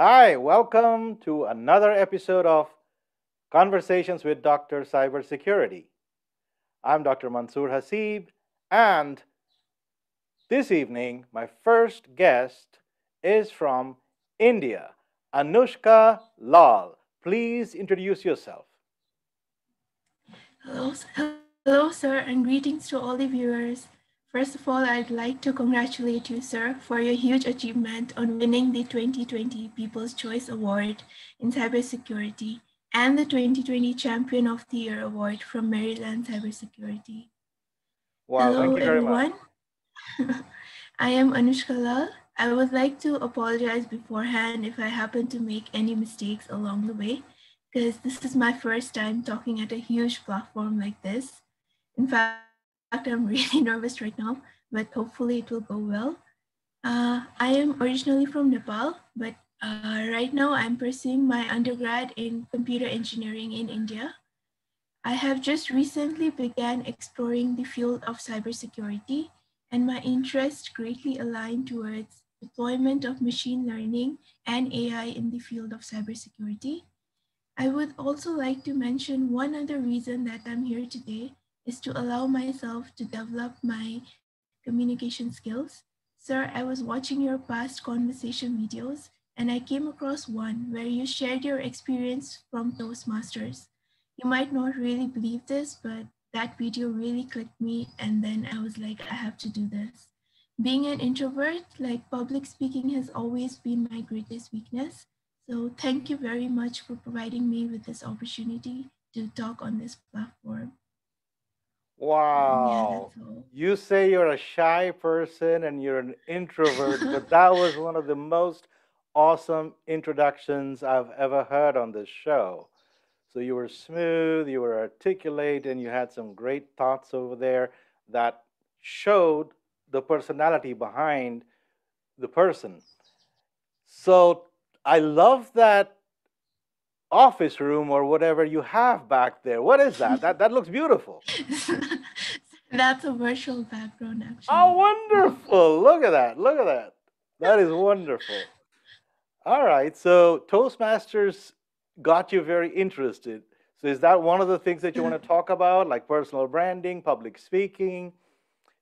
Hi, welcome to another episode of Conversations with Dr. Cybersecurity. I'm Dr. Mansur Hasib, and this evening, my first guest is from India, Anushka Lal. Please introduce yourself. Hello, hello, sir, and greetings to all the viewers. First of all, I'd like to congratulate you, sir, for your huge achievement on winning the 2020 People's Choice Award in Cybersecurity and the 2020 Champion of the Year Award from Maryland Cybersecurity. Wow, Hello, thank you very much. everyone. I am Anushka Lal. I would like to apologize beforehand if I happen to make any mistakes along the way, because this is my first time talking at a huge platform like this. In fact, I'm really nervous right now, but hopefully it will go well. Uh, I am originally from Nepal, but uh, right now I'm pursuing my undergrad in computer engineering in India. I have just recently began exploring the field of cybersecurity, and my interest greatly aligned towards deployment of machine learning and AI in the field of cybersecurity. I would also like to mention one other reason that I'm here today is to allow myself to develop my communication skills. Sir, I was watching your past conversation videos and I came across one where you shared your experience from Toastmasters. You might not really believe this, but that video really clicked me, and then I was like, I have to do this. Being an introvert, like public speaking has always been my greatest weakness. So thank you very much for providing me with this opportunity to talk on this platform. Yeah, Wow. You say you're a shy person and you're an introvert, but that was one of the most awesome introductions I've ever heard on this show. So you were smooth, you were articulate, and you had some great thoughts over there that showed the personality behind the person. So I love that office room or whatever you have back there. What is that? That that looks beautiful. that's a virtual background, actually. Oh, wonderful. Look at that. Look at that. That is wonderful. All right. So Toastmasters got you very interested. So is that one of the things that you want to talk about, like personal branding, public speaking?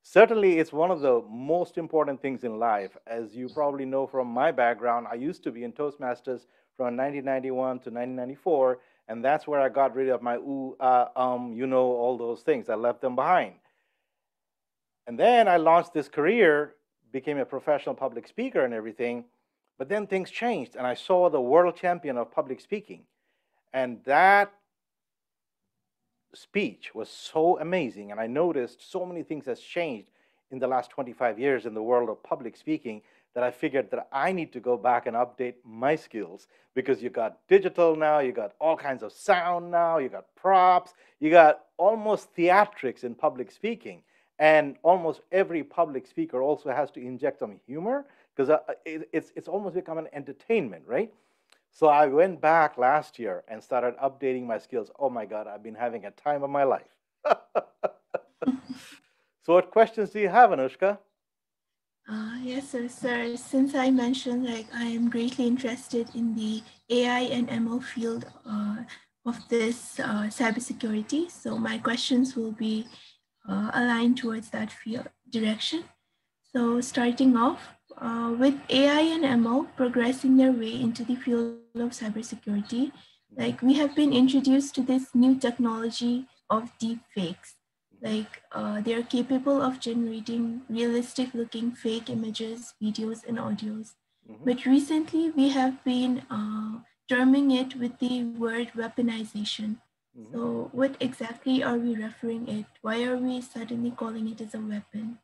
Certainly, it's one of the most important things in life. As you probably know from my background, I used to be in Toastmasters from 1991 to 1994, and that's where I got rid of my ooh, uh, um, you know, all those things. I left them behind. And then I launched this career, became a professional public speaker and everything. But then things changed, and I saw the world champion of public speaking. And that speech was so amazing. And I noticed so many things has changed in the last 25 years in the world of public speaking that I figured that I need to go back and update my skills because you got digital now, you got all kinds of sound now, you got props, you got almost theatrics in public speaking. And almost every public speaker also has to inject some humor because uh, it's, it's almost become an entertainment, right? So I went back last year and started updating my skills. Oh my God, I've been having a time of my life. so, what questions do you have, Anushka? Uh, yes, sir, sir. Since I mentioned like I am greatly interested in the AI and ML field uh, of this uh, cybersecurity, so my questions will be uh, aligned towards that field direction. So starting off uh, with AI and ML progressing their way into the field of cybersecurity, like we have been introduced to this new technology of deep fakes like uh, they are capable of generating realistic looking fake images videos and audios. Hmm but recently we have been uh, terming it with the word weaponization. Hmm so what exactly are we referring it? Why are we suddenly calling it as a weapon?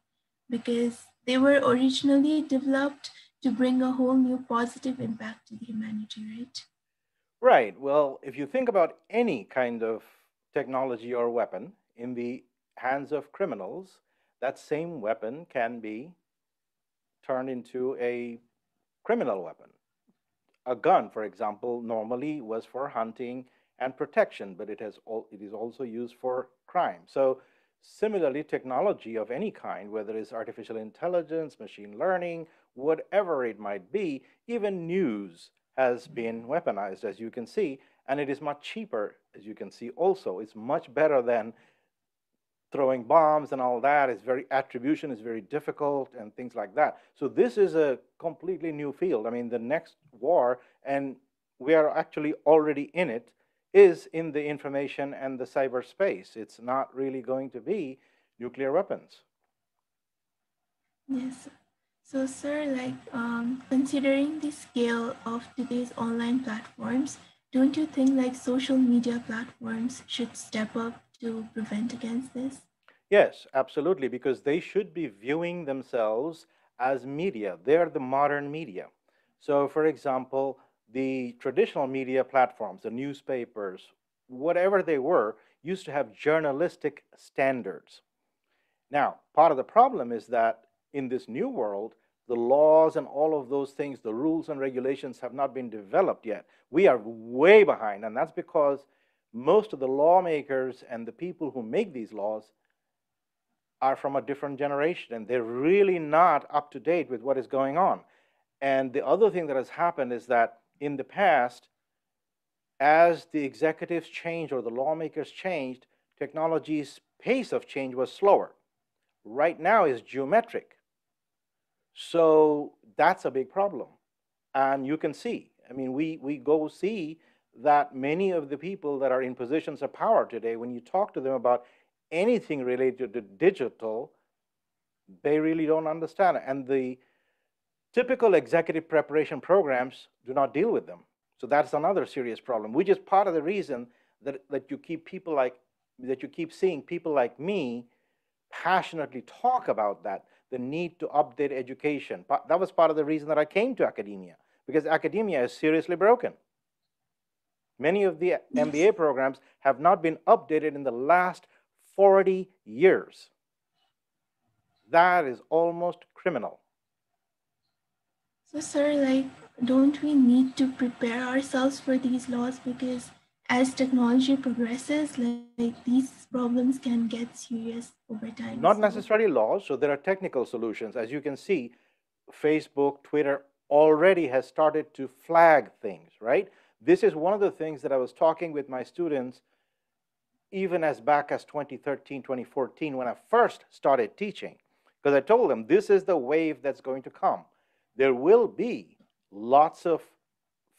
Because they were originally developed to bring a whole new positive impact to the humanity right? Right. Well, if you think about any kind of technology or weapon in the hands of criminals, that same weapon can be turned into a criminal weapon. A gun, for example, normally was for hunting and protection, but it has all, it is also used for crime. So similarly, technology of any kind, whether it's artificial intelligence, machine learning, whatever it might be, even news has been weaponized, as you can see, and it is much cheaper, as you can see also. It's much better than throwing bombs and all that is very, attribution is very difficult and things like that. So this is a completely new field. I mean, the next war, and we are actually already in it, is in the information and the cyberspace. It's not really going to be nuclear weapons. Yes. So, sir, like um, considering the scale of today's online platforms, don't you think like social media platforms should step up to prevent against this? Yes, absolutely, because they should be viewing themselves as media. They're the modern media. So, for example, the traditional media platforms, the newspapers, whatever they were, used to have journalistic standards. Now, part of the problem is that in this new world, the laws and all of those things, the rules and regulations have not been developed yet. We are way behind, and that's because most of the lawmakers and the people who make these laws are from a different generation, and they're really not up to date with what is going on. And the other thing that has happened is that in the past, as the executives changed or the lawmakers changed, technology's pace of change was slower. Right now is geometric. So that's a big problem. And you can see, I mean, we, we go see that many of the people that are in positions of power today, when you talk to them about anything related to digital, they really don't understand it. And the typical executive preparation programs do not deal with them. So that's another serious problem, which is part of the reason that, that you keep people like, that you keep seeing people like me passionately talk about that the need to update education. That was part of the reason that I came to academia, because academia is seriously broken. Many of the MBA programs have not been updated in the last 40 years. That is almost criminal. So, sir, like, don't we need to prepare ourselves for these laws because as technology progresses, like these problems can get serious over time. Not necessarily laws. So there are technical solutions. As you can see, Facebook, Twitter already has started to flag things, right? This is one of the things that I was talking with my students even as back as 2013, 2014, when I first started teaching, because I told them this is the wave that's going to come. There will be lots of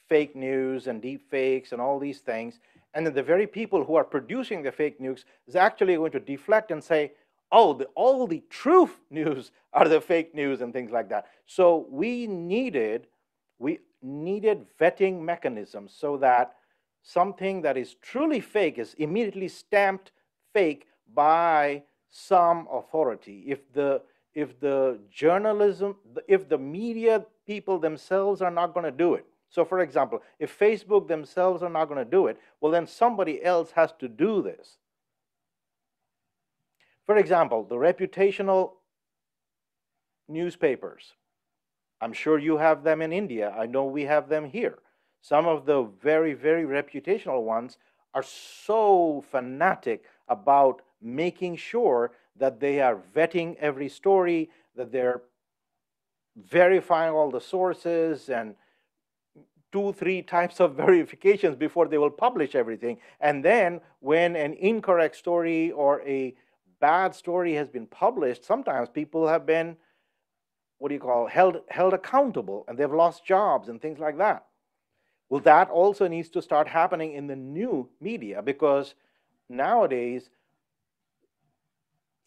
fake news and deep fakes and all these things. And then the very people who are producing the fake news is actually going to deflect and say, oh, the, all the truth news are the fake news and things like that. So we needed, we needed vetting mechanisms so that something that is truly fake is immediately stamped fake by some authority. If the if the journalism, if the media people themselves are not going to do it, so, for example, if Facebook themselves are not going to do it, well, then somebody else has to do this. For example, the reputational newspapers. I'm sure you have them in India. I know we have them here. Some of the very, very reputational ones are so fanatic about making sure that they are vetting every story, that they're verifying all the sources and two, three types of verifications before they will publish everything. And then when an incorrect story or a bad story has been published, sometimes people have been, what do you call, held, held accountable and they've lost jobs and things like that. Well, that also needs to start happening in the new media because nowadays,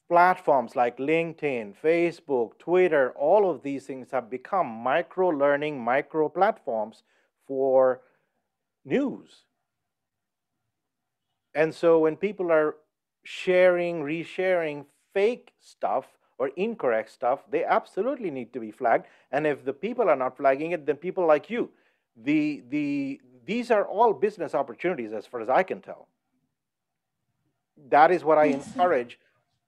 platforms like LinkedIn, Facebook, Twitter, all of these things have become micro learning, micro platforms for news. And so when people are sharing, resharing fake stuff or incorrect stuff, they absolutely need to be flagged. And if the people are not flagging it, then people like you. The, the, these are all business opportunities as far as I can tell. That is what I encourage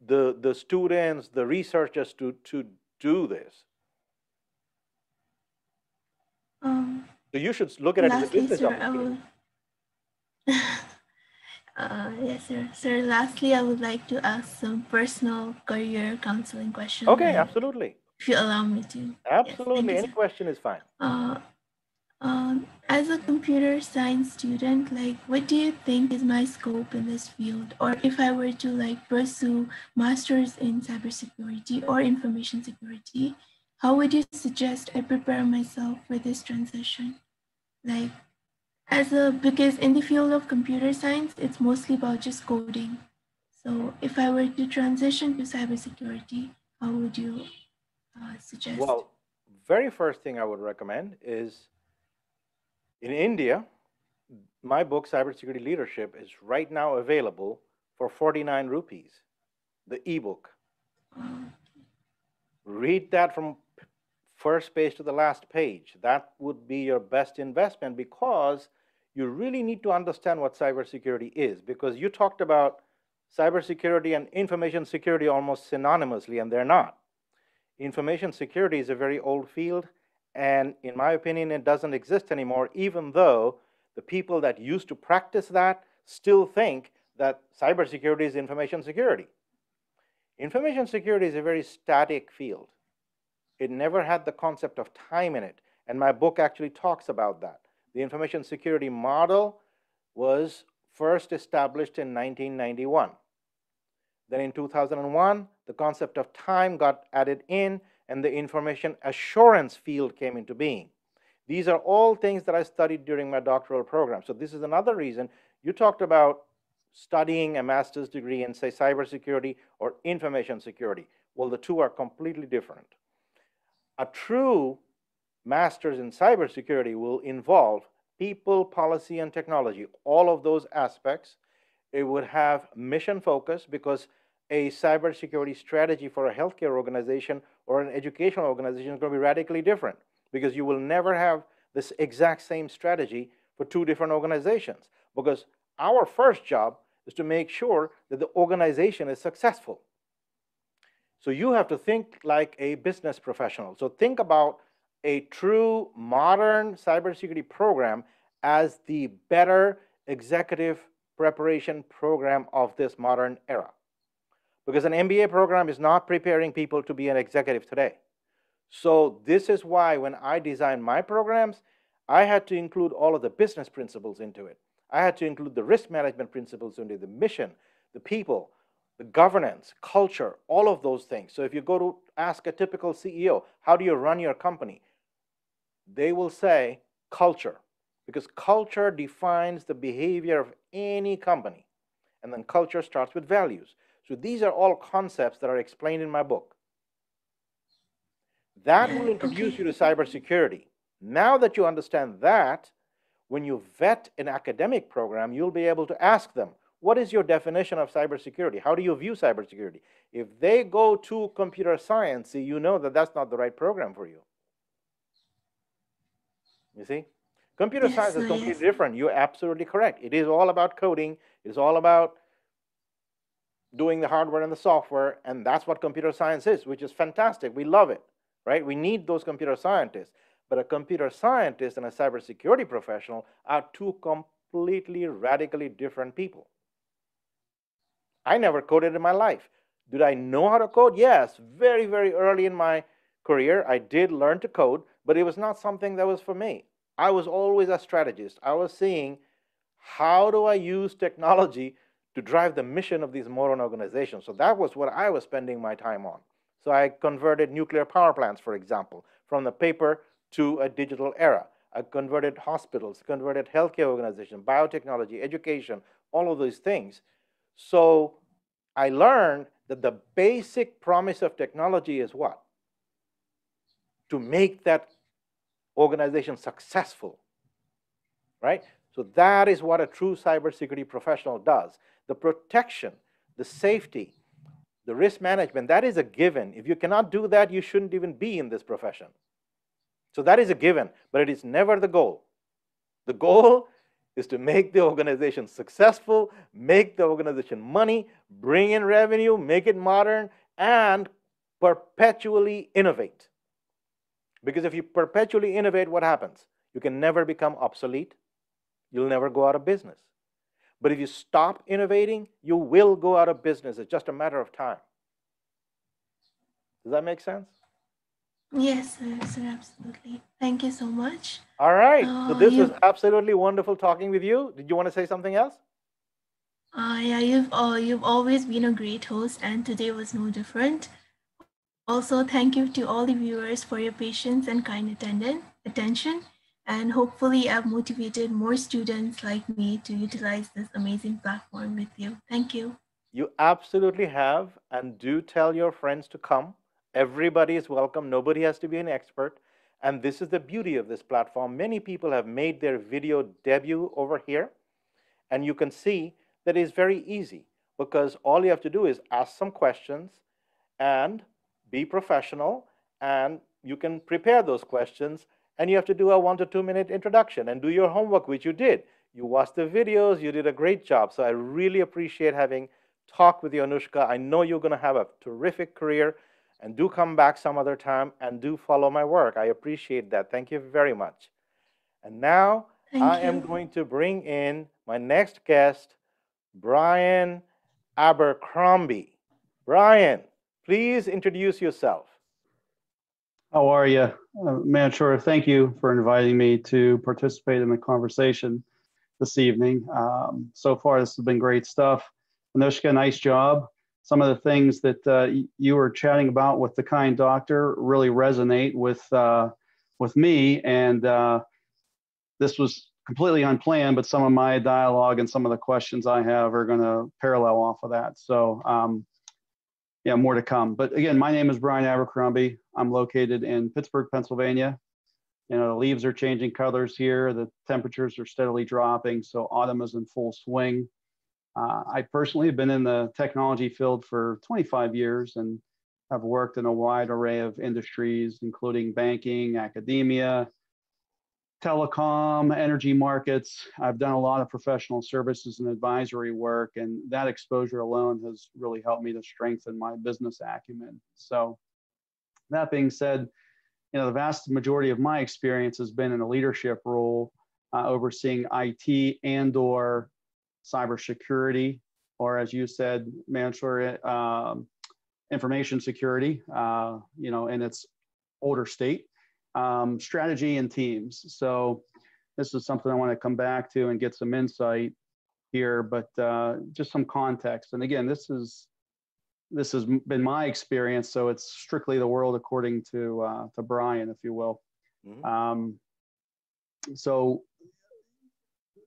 the, the students, the researchers to, to do this. Um, so you should look at it as a business opportunity. uh, yes, sir. Sir, lastly, I would like to ask some personal career counseling questions. Okay, absolutely. If you allow me to. Absolutely. Yes, Any question is fine. Uh, um, as a computer science student, like what do you think is my scope in this field? Or if I were to like pursue masters in cybersecurity or information security, how would you suggest I prepare myself for this transition? Like as a because in the field of computer science, it's mostly about just coding. So if I were to transition to cybersecurity, how would you uh, suggest? Well, very first thing I would recommend is in India, my book, Cybersecurity Leadership, is right now available for 49 rupees, the ebook. Read that from first page to the last page. That would be your best investment because you really need to understand what cybersecurity is. Because you talked about cybersecurity and information security almost synonymously, and they're not. Information security is a very old field and in my opinion, it doesn't exist anymore, even though the people that used to practice that still think that cybersecurity is information security. Information security is a very static field. It never had the concept of time in it. And my book actually talks about that. The information security model was first established in 1991. Then in 2001, the concept of time got added in, and the information assurance field came into being. These are all things that I studied during my doctoral program. So this is another reason you talked about studying a master's degree in, say, cybersecurity or information security. Well, the two are completely different. A true master's in cybersecurity will involve people, policy, and technology, all of those aspects. It would have mission focus because a cybersecurity strategy for a healthcare organization or an educational organization is going to be radically different because you will never have this exact same strategy for two different organizations. Because our first job is to make sure that the organization is successful. So you have to think like a business professional. So think about a true modern cybersecurity program as the better executive preparation program of this modern era. Because an MBA program is not preparing people to be an executive today. So this is why when I designed my programs, I had to include all of the business principles into it. I had to include the risk management principles into the mission, the people, the governance, culture, all of those things. So if you go to ask a typical CEO, how do you run your company? They will say culture, because culture defines the behavior of any company. And then culture starts with values. So these are all concepts that are explained in my book. That will introduce you to cybersecurity. Now that you understand that, when you vet an academic program, you'll be able to ask them, what is your definition of cybersecurity? How do you view cybersecurity? If they go to computer science, you know that that's not the right program for you. You see? Computer yes, science is completely different. You're absolutely correct. It is all about coding. It's all about doing the hardware and the software, and that's what computer science is, which is fantastic. We love it, right? We need those computer scientists. But a computer scientist and a cybersecurity professional are two completely radically different people. I never coded in my life. Did I know how to code? Yes, very, very early in my career, I did learn to code, but it was not something that was for me. I was always a strategist. I was seeing how do I use technology to drive the mission of these modern organizations. So that was what I was spending my time on. So I converted nuclear power plants, for example, from the paper to a digital era. I converted hospitals, converted healthcare organizations, biotechnology, education, all of those things. So I learned that the basic promise of technology is what? To make that organization successful, right? So that is what a true cybersecurity professional does the protection, the safety, the risk management, that is a given. If you cannot do that, you shouldn't even be in this profession. So that is a given, but it is never the goal. The goal is to make the organization successful, make the organization money, bring in revenue, make it modern, and perpetually innovate. Because if you perpetually innovate, what happens? You can never become obsolete. You'll never go out of business. But if you stop innovating, you will go out of business. It's just a matter of time. Does that make sense? Yes, sir, sir, absolutely. Thank you so much. All right. Uh, so this was absolutely wonderful talking with you. Did you want to say something else? uh, yeah, you've uh, you've always been a great host, and today was no different. Also, thank you to all the viewers for your patience and kind attendance, attention. And hopefully, I've motivated more students like me to utilize this amazing platform with you. Thank you. You absolutely have. And do tell your friends to come. Everybody is welcome. Nobody has to be an expert. And this is the beauty of this platform. Many people have made their video debut over here. And you can see that it's very easy because all you have to do is ask some questions and be professional. And you can prepare those questions and you have to do a one to two minute introduction and do your homework, which you did. You watched the videos, you did a great job. So I really appreciate having talked with you, Anushka. I know you're going to have a terrific career and do come back some other time and do follow my work. I appreciate that. Thank you very much. And now Thank I you. am going to bring in my next guest, Brian Abercrombie. Brian, please introduce yourself. How are you? Uh, Mansur, thank you for inviting me to participate in the conversation this evening. Um, so far, this has been great stuff. Anushka, nice job. Some of the things that uh, you were chatting about with the kind doctor really resonate with uh, with me, and uh, this was completely unplanned. But some of my dialogue and some of the questions I have are going to parallel off of that. So um, yeah, more to come. But again, my name is Brian Abercrombie. I'm located in Pittsburgh, Pennsylvania. You know, the leaves are changing colors here. The temperatures are steadily dropping, so autumn is in full swing. Uh, I personally have been in the technology field for 25 years and have worked in a wide array of industries, including banking, academia, telecom, energy markets. I've done a lot of professional services and advisory work, and that exposure alone has really helped me to strengthen my business acumen. So, that being said, you know, the vast majority of my experience has been in a leadership role, uh, overseeing IT and/or cybersecurity, or as you said, Mansur, um, information security. Uh, you know, in its older state um, strategy and teams. So this is something I want to come back to and get some insight here, but uh, just some context. And again, this is this has been my experience, so it's strictly the world according to uh, to Brian, if you will. Mhm. Um, so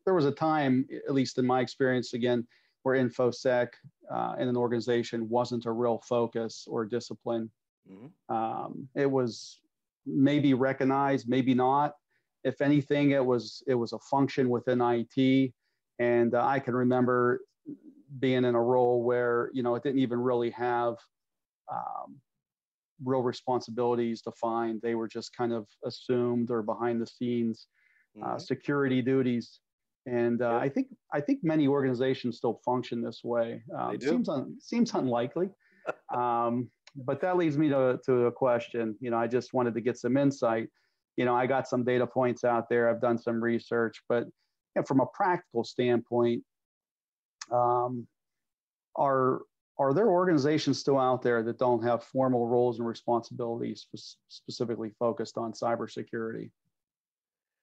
there was a time, at least in my experience, again, where infosec uh, in an organization wasn't a real focus or discipline. Mhm. Um, it was maybe recognized, maybe not. If anything, it was it was a function within IT, and uh, I can remember being in a role where you know it didn't even really have um, real responsibilities defined. They were just kind of assumed or behind the scenes uh, Mhm. security duties. And uh, Yeah. I think I think many organizations still function this way. Um, They do. Seems un, seems unlikely, um, but that leads me to to a question. You know, I just wanted to get some insight. You know, I got some data points out there. I've done some research, but you know, from a practical standpoint, um, are are there organizations still out there that don't have formal roles and responsibilities specifically focused on cybersecurity?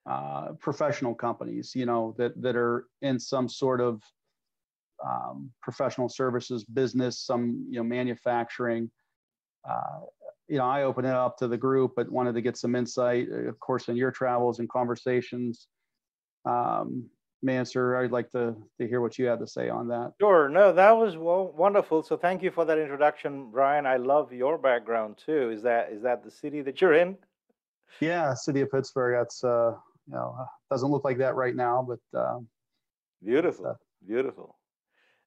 Uh, professional companies, you know, that that are in some sort of um, professional services business, some you know manufacturing. Uh, you know, I open it up to the group, but wanted to get some insight, uh, of course, in your travels and conversations. Um, Mansur, I'd like to to hear what you had to say on that. Sure. No, that was wo- wonderful. So thank you for that introduction, Brian. I love your background too. Is that is that the city that you're in? Yeah, city of Pittsburgh. That's uh, you know uh, doesn't look like that right now, but um, Beautiful. uh, Beautiful.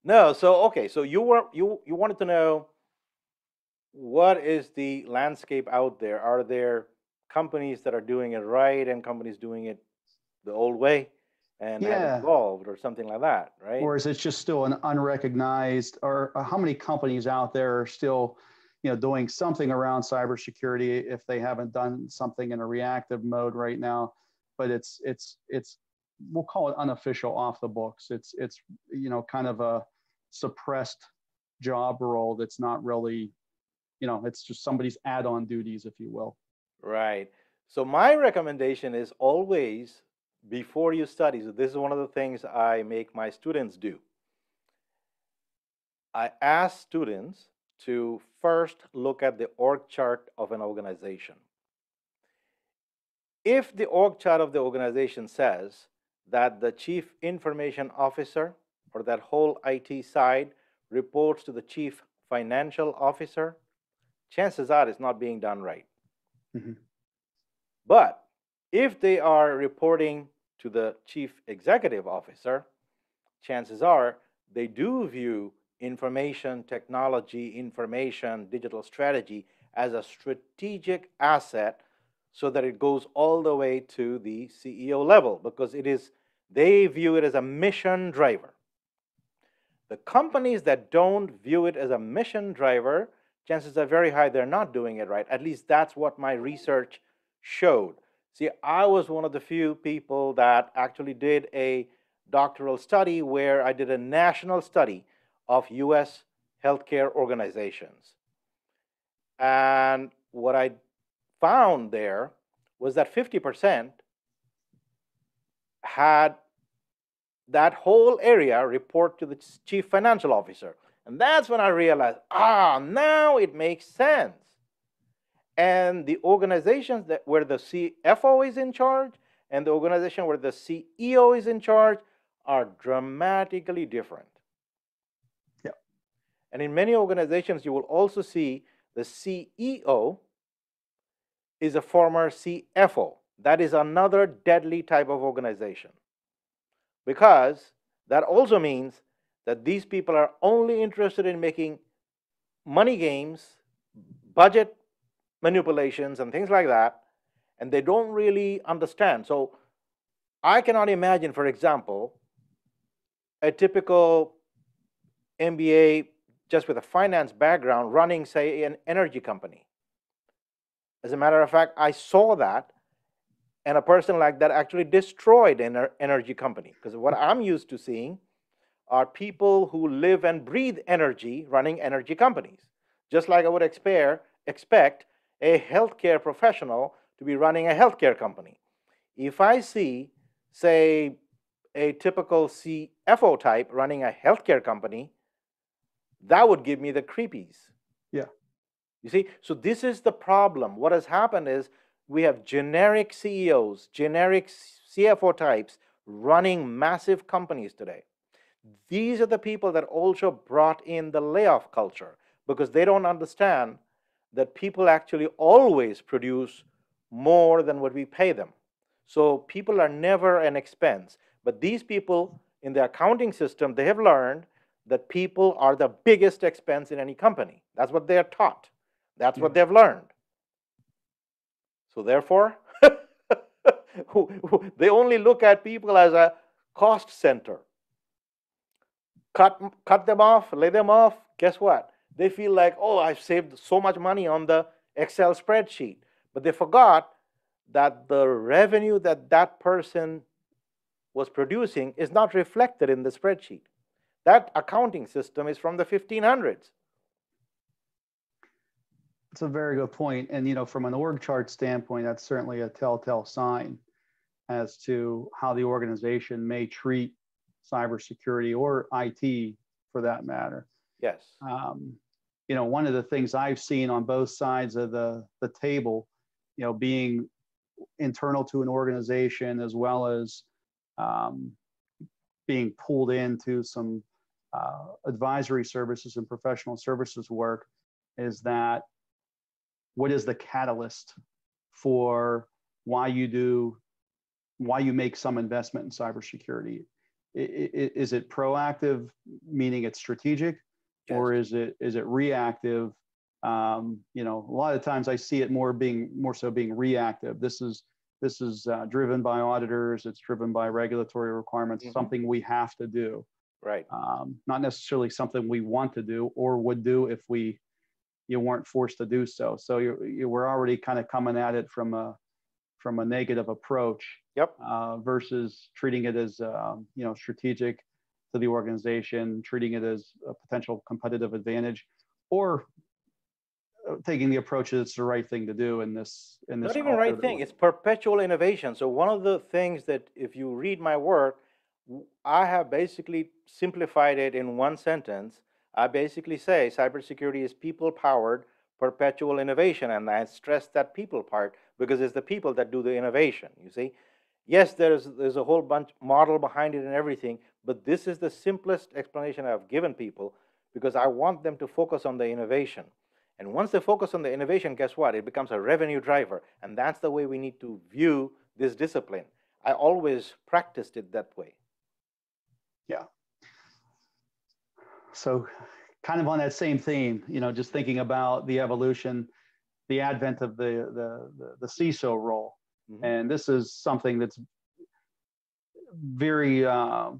No, so okay, so you were you you wanted to know what is the landscape out there? Are there companies that are doing it right and companies doing it the old way and have Yeah. evolved or something like that, right? or is it just still an unrecognized or uh, how many companies out there are still you know doing something around cybersecurity if they haven't done something in a reactive mode right now but it's it's it's we'll call it unofficial off the books it's it's you know kind of a suppressed job role that's not really you know it's just somebody's add-on duties if you will Right. So my recommendation is always before you study. So this is one of the things I make my students do. I ask students to first look at the org chart of an organization. If the org chart of the organization says that the chief information officer or that whole IT side reports to the chief financial officer, chances are it's not being done right. Mm-hmm. But if they are reporting to the chief executive officer, chances are they do view information technology, information, digital strategy as a strategic asset so that it goes all the way to the CEO level because it is they view it as a mission driver. The companies that don't view it as a mission driver, chances are very high they're not doing it right. At least that's what my research showed. See, I was one of the few people that actually did a doctoral study where I did a national study of US healthcare organizations. And what I found there was that 50% had that whole area report to the chief financial officer. And that's when I realized, ah, now it makes sense. And the organizations that where the CFO is in charge and the organization where the CEO is in charge are dramatically different. Yeah. And in many organizations, you will also see the CEO is a former CFO. That is another deadly type of organization because that also means that these people are only interested in making money games, budget manipulations, and things like that, and they don't really understand. So I cannot imagine, for example, a typical MBA just with a finance background running, say, an energy company. As a matter of fact, I saw that and a person like that actually destroyed an energy company. Because what I'm used to seeing are people who live and breathe energy running energy companies. Just like I would expect, expect a healthcare professional to be running a healthcare company. If I see, say, a typical CFO type running a healthcare company, that would give me the creepies. You see, so this is the problem. What has happened is we have generic CEOs, generic CFO types running massive companies today. These are the people that also brought in the layoff culture because they don't understand that people actually always produce more than what we pay them. So people are never an expense. But these people in the accounting system, they have learned that people are the biggest expense in any company. That's what they're taught. That's what they've learned. So therefore, they only look at people as a cost center. Cut, cut them off, lay them off. Guess what? They feel like, oh, I've saved so much money on the Excel spreadsheet. But they forgot that the revenue that that person was producing is not reflected in the spreadsheet. That accounting system is from the 1500s. It's a very good point. And, you know, from an org chart standpoint, that's certainly a telltale sign as to how the organization may treat cybersecurity or IT for that matter. Yes. Um, you know, one of the things I've seen on both sides of the, the table, you know, being internal to an organization as well as um, being pulled into some uh, advisory services and professional services work is that what is the catalyst for why you do why you make some investment in cybersecurity? Is it proactive meaning it's strategic yes. or is it is it reactive? Um, you know a lot of times i see it more being more so being reactive. This is this is uh, driven by auditors it's driven by regulatory requirements mm-hmm. something we have to do. Right. Um, not necessarily something we want to do or would do if we you weren't forced to do so. So you you were already kind of coming at it from a from a negative approach. Yep. Uh, versus treating it as um, you know strategic to the organization, treating it as a potential competitive advantage, or taking the approach that it's the right thing to do in this in this. Not even right thing. It's perpetual innovation. So one of the things that if you read my work, I have basically simplified it in one sentence. I basically say cybersecurity is people powered perpetual innovation. And I stress that people part because it's the people that do the innovation, you see. Yes, there's, there's a whole bunch model behind it and everything, but this is the simplest explanation I've given people because I want them to focus on the innovation. And once they focus on the innovation, guess what? It becomes a revenue driver. And that's the way we need to view this discipline. I always practiced it that way. Yeah. So kind of on that same theme, you know, just thinking about the evolution, the advent of the the the, the CISO role, mm-hmm. and this is something that's very uh,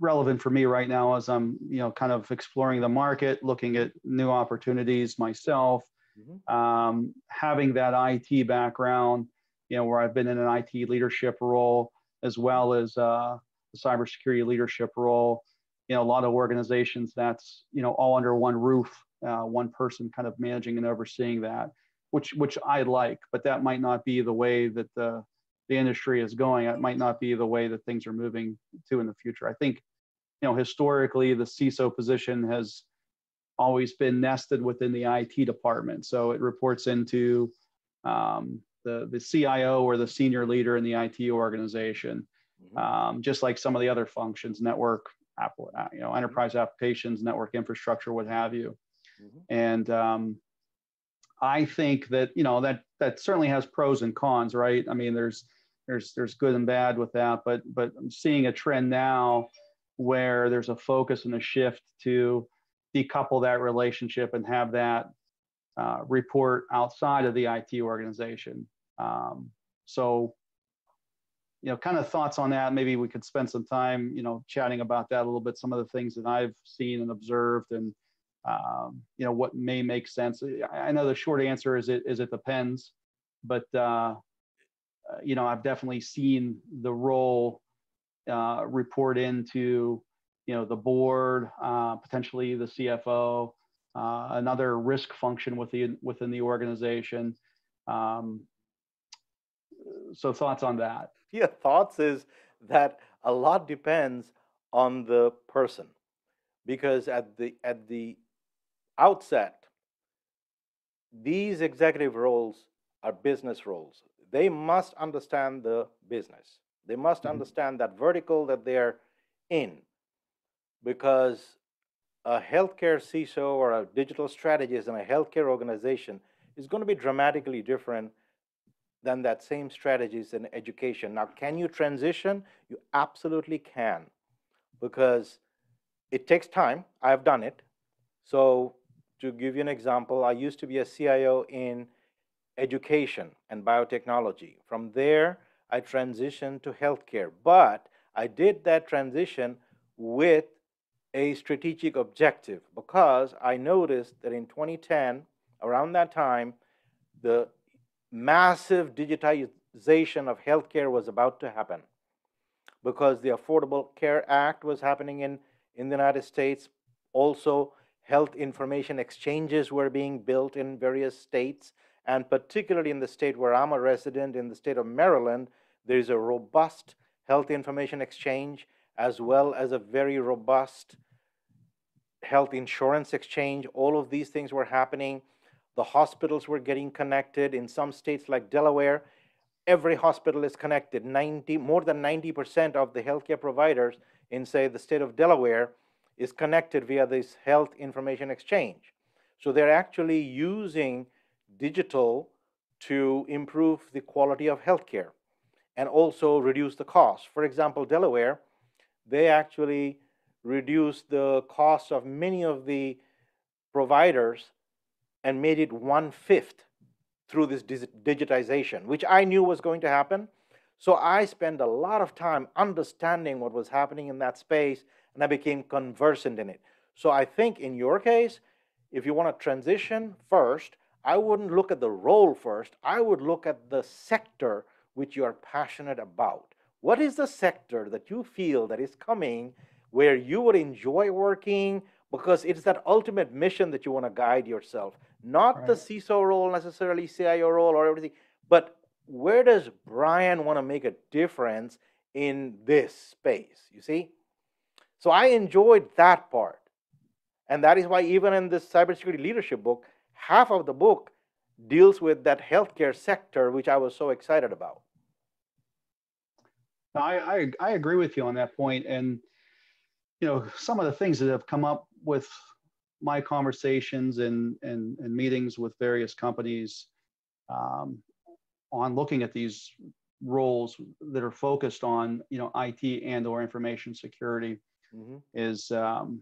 relevant for me right now as I'm, you know, kind of exploring the market, looking at new opportunities myself, mm-hmm. um, having that IT background, you know, where I've been in an IT leadership role as well as uh, the cybersecurity leadership role you know a lot of organizations that's you know all under one roof uh, one person kind of managing and overseeing that which which i like but that might not be the way that the the industry is going. It might not be the way that things are moving to in the future. I think you know historically the ciso position has always been nested within the it department. So it reports into um, the the cio or the senior leader in the it organization mm-hmm. um, just like some of the other functions network Apple, uh, you know, enterprise applications, network infrastructure, what have you. Mm-hmm. And um, I think that you know that that certainly has pros and cons, right? I mean, there's there's there's good and bad with that, but but I'm seeing a trend now where there's a focus and a shift to decouple that relationship and have that uh, report outside of the IT organization. Um, so you know, kind of thoughts on that. Maybe we could spend some time, you know, chatting about that a little bit. Some of the things that I've seen and observed, and um, you know, what may make sense. I know the short answer is it is it depends, but uh, uh, you know, I've definitely seen the role uh, report into, you know, the board, uh, potentially the CFO, uh, another risk function within within the organization. Um, so thoughts on that? Yeah, thoughts is that a lot depends on the person. Because at the at the outset these executive roles are business roles. They must understand the business. They must mm-hmm. understand that vertical that they're in. Because a healthcare CISO or a digital strategist in a healthcare organization is going to be dramatically different than that same strategies in education. Now, can you transition? You absolutely can because it takes time. I've done it. So, to give you an example, I used to be a CIO in education and biotechnology. From there, I transitioned to healthcare, but I did that transition with a strategic objective because I noticed that in 2010, around that time, the massive digitization of healthcare was about to happen because the Affordable Care Act was happening in, in the United States. Also, health information exchanges were being built in various states, and particularly in the state where I'm a resident, in the state of Maryland, there is a robust health information exchange as well as a very robust health insurance exchange. All of these things were happening. The hospitals were getting connected. In some states like Delaware, every hospital is connected. 90, more than 90% of the healthcare providers in, say, the state of Delaware is connected via this health information exchange. So they're actually using digital to improve the quality of healthcare and also reduce the cost. For example, Delaware, they actually reduce the cost of many of the providers and made it one fifth through this digitization, which I knew was going to happen. So I spent a lot of time understanding what was happening in that space, and I became conversant in it. So I think in your case, if you want to transition first, I wouldn't look at the role first. I would look at the sector which you are passionate about. What is the sector that you feel that is coming where you would enjoy working because it's that ultimate mission that you want to guide yourself? Not right. the CISO role necessarily, CIO role or everything, but where does Brian want to make a difference in this space? You see? So I enjoyed that part. And that is why, even in this cybersecurity leadership book, half of the book deals with that healthcare sector, which I was so excited about. I, I, I agree with you on that point. And, you know, some of the things that have come up with my conversations and, and, and meetings with various companies um, on looking at these roles that are focused on, you know, IT and or information security mm-hmm. is, um,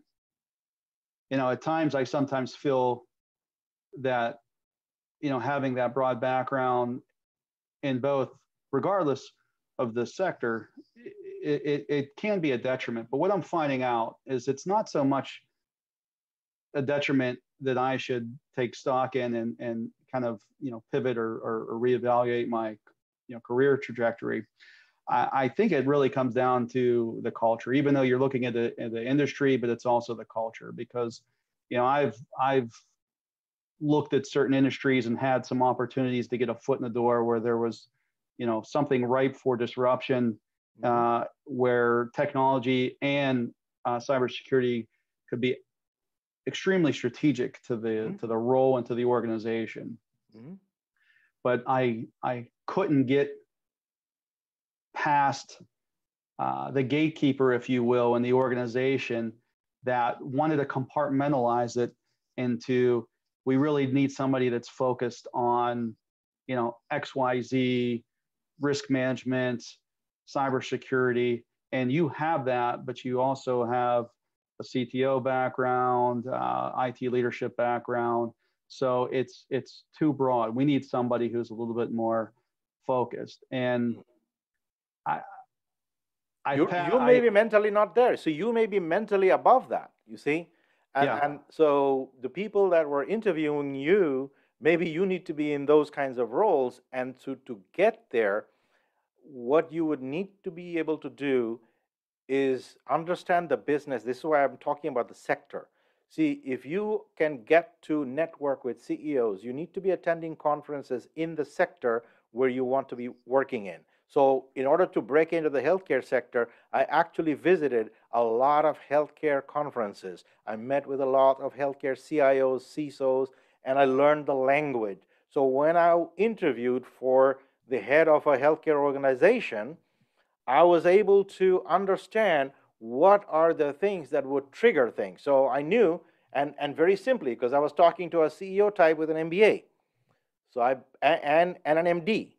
you know, at times I sometimes feel that, you know, having that broad background in both, regardless of the sector, it, it, it can be a detriment. But what I'm finding out is it's not so much a detriment that I should take stock in and, and kind of, you know, pivot or, or, or reevaluate my, you know, career trajectory. I, I, think it really comes down to the culture, even though you're looking at the, at the industry, but it's also the culture because, you know, I've, I've looked at certain industries and had some opportunities to get a foot in the door where there was, you know, something ripe for disruption, mm-hmm. uh, where technology and uh, cybersecurity could be extremely strategic to the mm-hmm. to the role and to the organization. Mm-hmm. But I I couldn't get past uh, the gatekeeper, if you will, in the organization that wanted to compartmentalize it into we really need somebody that's focused on you know xyz risk management cybersecurity and you have that but you also have a cto background uh, it leadership background so it's it's too broad we need somebody who's a little bit more focused and I, I you, you may I, be mentally not there. So you may be mentally above that, you see? And, yeah. and so the people that were interviewing you, maybe you need to be in those kinds of roles. And to, to get there, what you would need to be able to do is understand the business. This is why I'm talking about the sector. See, if you can get to network with CEOs, you need to be attending conferences in the sector where you want to be working in. So, in order to break into the healthcare sector, I actually visited a lot of healthcare conferences. I met with a lot of healthcare CIOs, CISOs, and I learned the language. So, when I interviewed for the head of a healthcare organization, I was able to understand what are the things that would trigger things. So, I knew, and, and very simply, because I was talking to a CEO type with an MBA. So I and and an MD.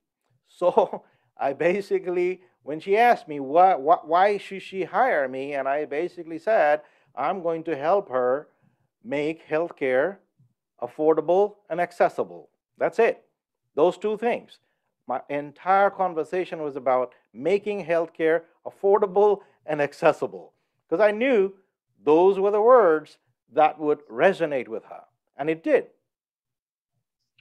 So I basically, when she asked me why, why should she hire me, and I basically said, I'm going to help her make healthcare affordable and accessible. That's it. Those two things. My entire conversation was about making healthcare affordable and accessible because I knew those were the words that would resonate with her, and it did.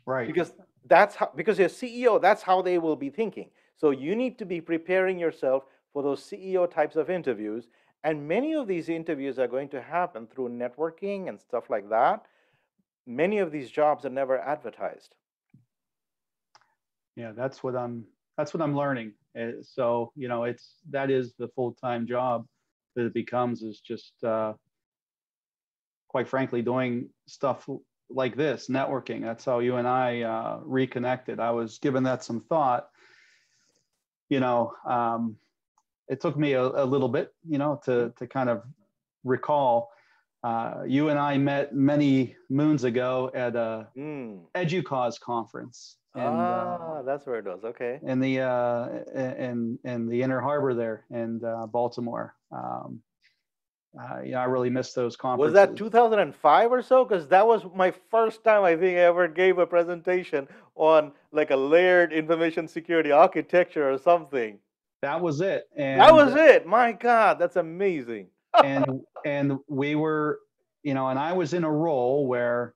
Right. Because that's how because as CEO, that's how they will be thinking. So you need to be preparing yourself for those CEO types of interviews. And many of these interviews are going to happen through networking and stuff like that. Many of these jobs are never advertised. Yeah, that's what I'm that's what I'm learning. Uh, so, you know, it's that is the full-time job that it becomes is just uh, quite frankly doing stuff like this, networking. That's how you and I uh, reconnected. I was giving that some thought you know, um, it took me a, a, little bit, you know, to to kind of recall. Uh, you and I met many moons ago at a mm. EDUCAUSE conference. And, ah, uh, that's where it was. Okay. In the uh, in in the Inner Harbor there in uh, Baltimore. Um, uh, yeah, I really missed those conferences. Was that 2005 or so? Because that was my first time I think I ever gave a presentation on like a layered information security architecture or something. That was it. And that was it. My God, that's amazing. and and we were, you know, and I was in a role where,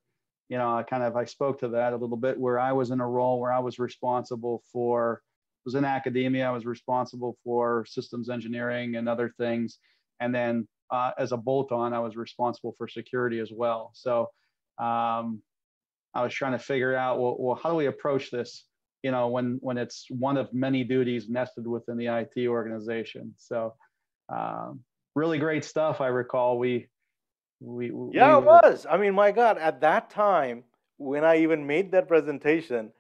you know, I kind of I spoke to that a little bit where I was in a role where I was responsible for was in academia. I was responsible for systems engineering and other things. And then uh, as a bolt on, I was responsible for security as well. So, um, I was trying to figure out, well, well how do we approach this? You know, when when it's one of many duties nested within the IT organization. So, um, really great stuff. I recall we we yeah, we it was. I mean, my God, at that time when I even made that presentation,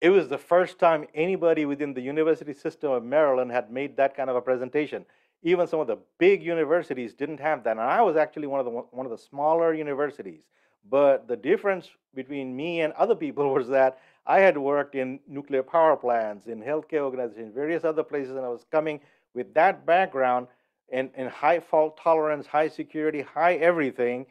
it was the first time anybody within the university system of Maryland had made that kind of a presentation. Even some of the big universities didn't have that. And I was actually one of the one of the smaller universities. But the difference between me and other people was that I had worked in nuclear power plants, in healthcare organizations, various other places, and I was coming with that background and, and high fault tolerance, high security, high everything,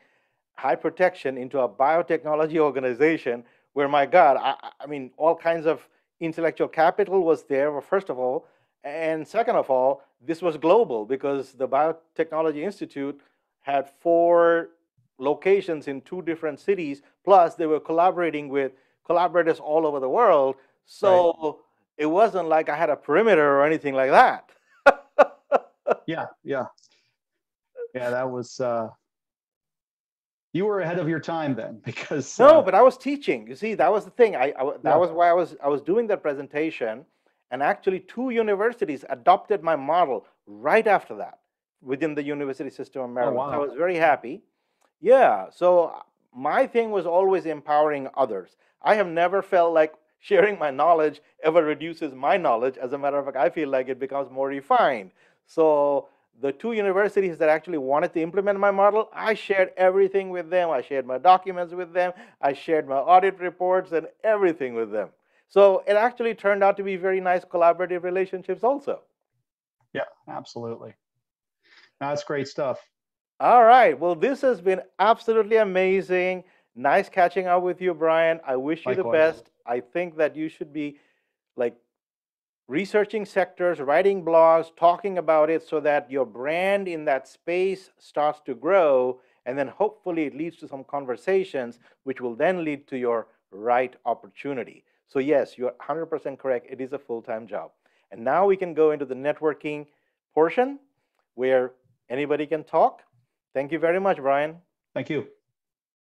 high protection into a biotechnology organization where, my God, I, I mean, all kinds of intellectual capital was there, first of all. And second of all, this was global because the Biotechnology Institute had four locations in two different cities. Plus, they were collaborating with collaborators all over the world. So right. it wasn't like I had a perimeter or anything like that. Yeah, yeah, yeah. That was. Uh, you were ahead of your time then, because no, uh, but I was teaching. You see, that was the thing. I, I that yeah. was why I was I was doing that presentation, and actually, two universities adopted my model right after that within the university system of oh, Maryland. Oh, wow. I was very happy. Yeah. So my thing was always empowering others. I have never felt like sharing my knowledge ever reduces my knowledge. As a matter of fact, I feel like it becomes more refined. So the two universities that actually wanted to implement my model, I shared everything with them. I shared my documents with them. I shared my audit reports and everything with them. So it actually turned out to be very nice collaborative relationships also. Yeah, absolutely. That's great stuff. All right. Well, this has been absolutely amazing. Nice catching up with you, Brian. I wish you Likewise. the best. I think that you should be like researching sectors, writing blogs, talking about it so that your brand in that space starts to grow. And then hopefully it leads to some conversations, which will then lead to your right opportunity. So, yes, you're 100% correct. It is a full time job. And now we can go into the networking portion where anybody can talk. Thank you very much, Brian. Thank you.